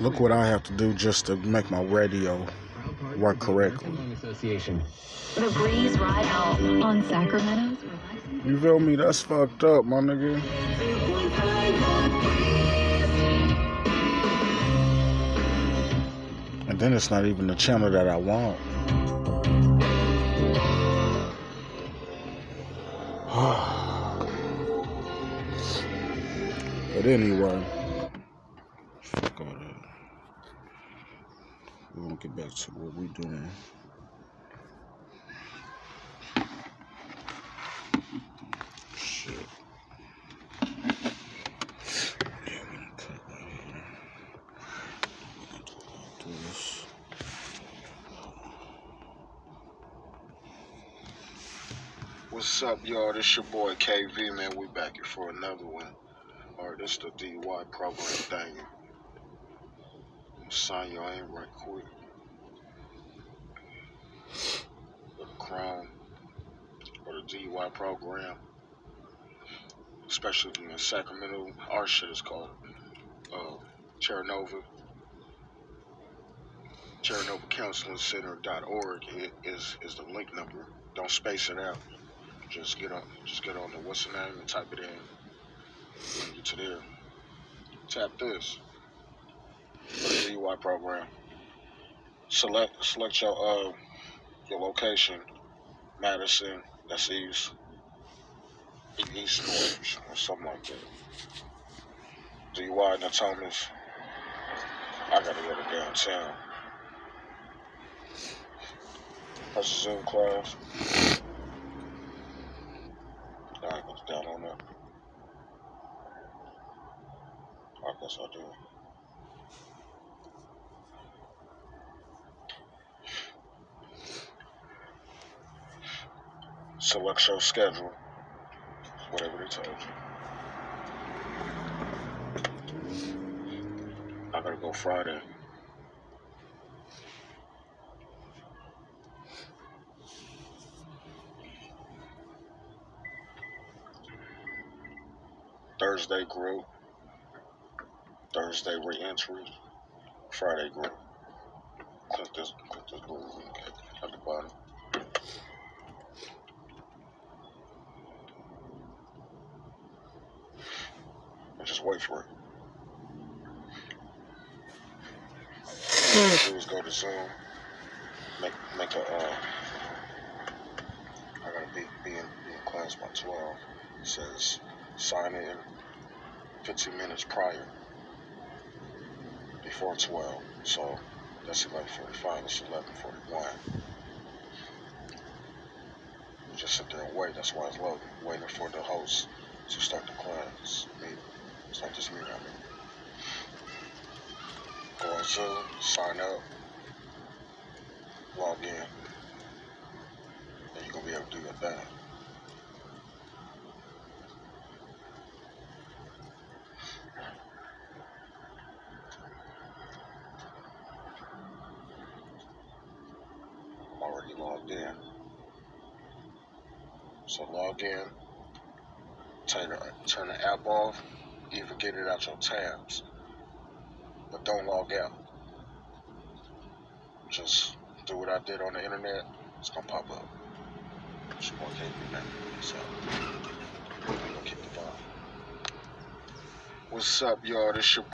Look what I have to do just to make my radio work correctly. Association. The breeze ride home on Sacramento's relaxing. You feel me? That's fucked up, my nigga. And then it's not even the channel that I want. but anyway, fuck all that. We're gonna get back to what we're doing. Shit. Yeah, cut right here. What's up, y'all? This your boy KV, man. We back here for another one. Alright, this the DUI program thing. Sign your name right quick. The Chrome or the DUI program. Especially in Sacramento. Our shit is called uh, Terranova. Terranova Counseling Center.org is, is the link number. Don't space it out. Just get on, just get on the what's the name and type it in. Get to there. Tap this. The DUI program. Select select your uh your location. Madison. That's east. East North or something like that. DUI Natomas. I gotta go to downtown. That's a Zoom class. I goes down on that. I guess I do. Select your schedule. Whatever they told you. I gotta go Friday. Thursday group. Thursday re-entry. Friday group. Click this, click this blue link at, the bottom. And just wait for it. do is go to Zoom. Make make a. Uh, I gotta be be in, be in class by twelve. It says sign in 15 minutes prior before 12 so that's 11.45 it's 11.41 you just sit there and wait that's why it's loading waiting for the host to start the class meeting. Start this meeting I mean. Go on Zoom sign up. Log in. And you're gonna be able to do your thing logged in. So log in, turn the, turn the app off, even get it out your tabs. But don't log out. Just do what I did on the internet, it's gonna pop up. KB man. So, I'm gonna keep the. What's up, y'all? This your